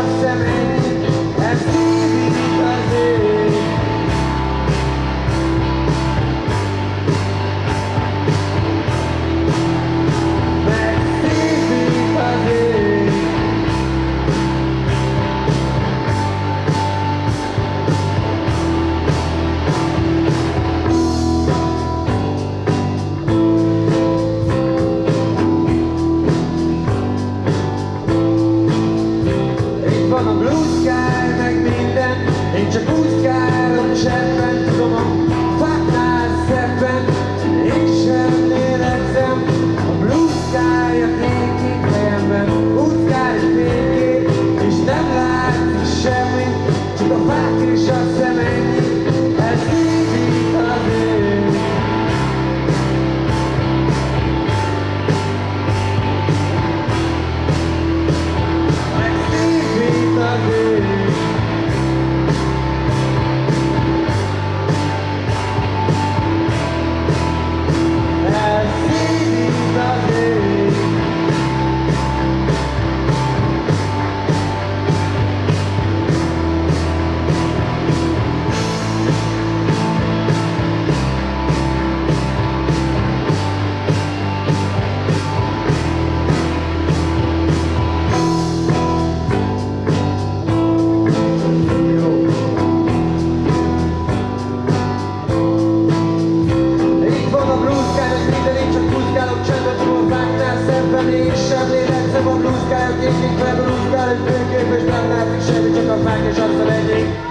seven. van a bluszkál, meg minden Én csak úszkálom csebben Tudom a fáknál szebben. Én sem érezem A bluszkálja néki fejemben van bruszkál, a készség felbruszkál, egy főkép és nem látszik semmi, csak a fák és azt a egyik.